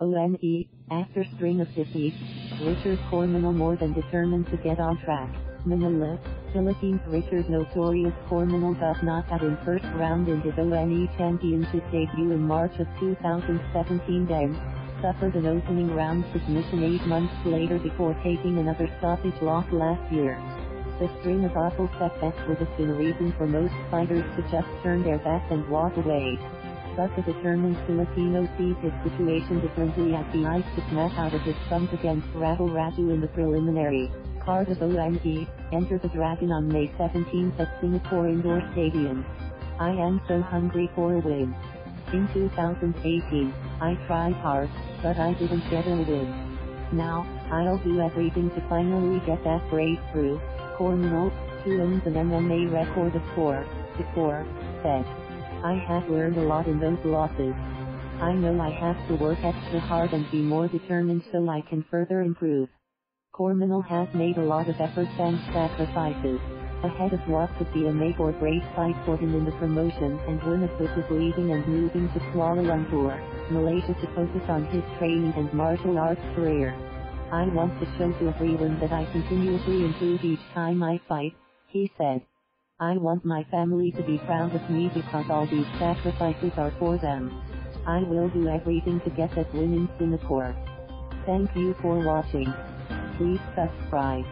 ONE, after string of defeats, Richard Corminal more than determined to get on track. Manila, Philippines Richard Notorious Corminal got knocked out in first round in his ONE Championship debut in March of 2017 then, suffered an opening round submission eight months later before taking another stoppage loss last year. The string of awful setbacks would have been a reason for most fighters to just turn their backs and walk away but the determined Filipino sees his situation differently as he eyes to smash out of his thumbs against Rahul Raju in the preliminary card of ONE, enter the Dragon on May 17th at Singapore Indoor Stadium. I am so hungry for a win. In 2018, I tried hard, but I didn't get a win. Now, I'll do everything to finally get that breakthrough, Corminal, who owns an MMA record of 4 to 4, said. I have learned a lot in those losses. I know I have to work extra hard and be more determined so I can further improve. Corminal has made a lot of efforts and sacrifices. Ahead of what could be a make or break fight for him in the promotion and which is leaving and moving to Kuala Lumpur, Malaysia to focus on his training and martial arts career. I want to show to everyone that I continuously improve each time I fight, he said. I want my family to be proud of me because all these sacrifices are for them. I will do everything to get that win in Singapore. Thank you for watching. Please subscribe.